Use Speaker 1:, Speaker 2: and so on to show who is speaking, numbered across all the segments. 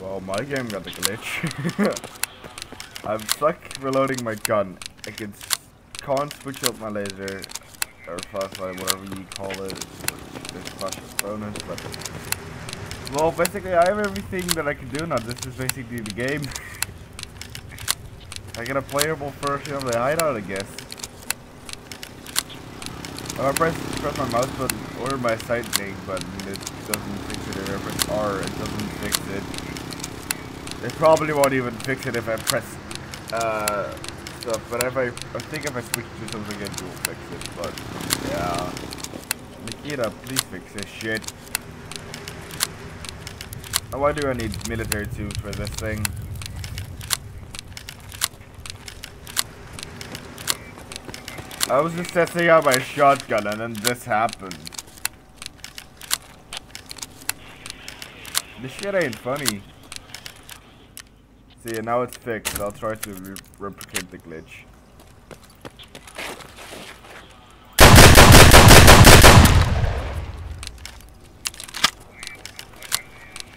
Speaker 1: Well, my game got a glitch. I'm stuck reloading my gun. I can, can't switch up my laser or flashlight, whatever you call it. This flashlight bonus, but well, basically I have everything that I can do now. This is basically the game. I get a playable version of the hideout, I guess. I press, press my mouse button or my sight thing button, it doesn't fix it. If I press R, it doesn't fix it. It probably won't even fix it if I press uh, stuff, but if I, I think if I switch to something it will fix it, but yeah. Nikita, please fix this shit. Uh, Why do I need military tools for this thing? I was just testing out my shotgun and then this happened. This shit ain't funny. See, now it's fixed. I'll try to re replicate the glitch.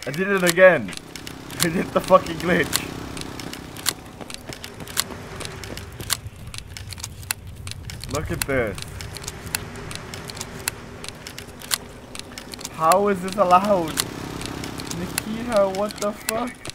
Speaker 1: I did it again. I did the fucking glitch. Look at this. How is this allowed? Nikita, what the fuck?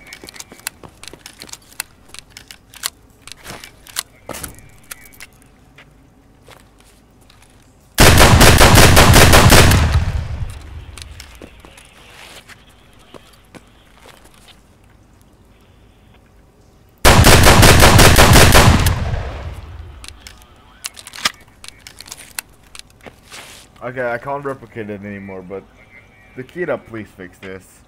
Speaker 1: Okay, I can't replicate it anymore, but Nikita, please fix this.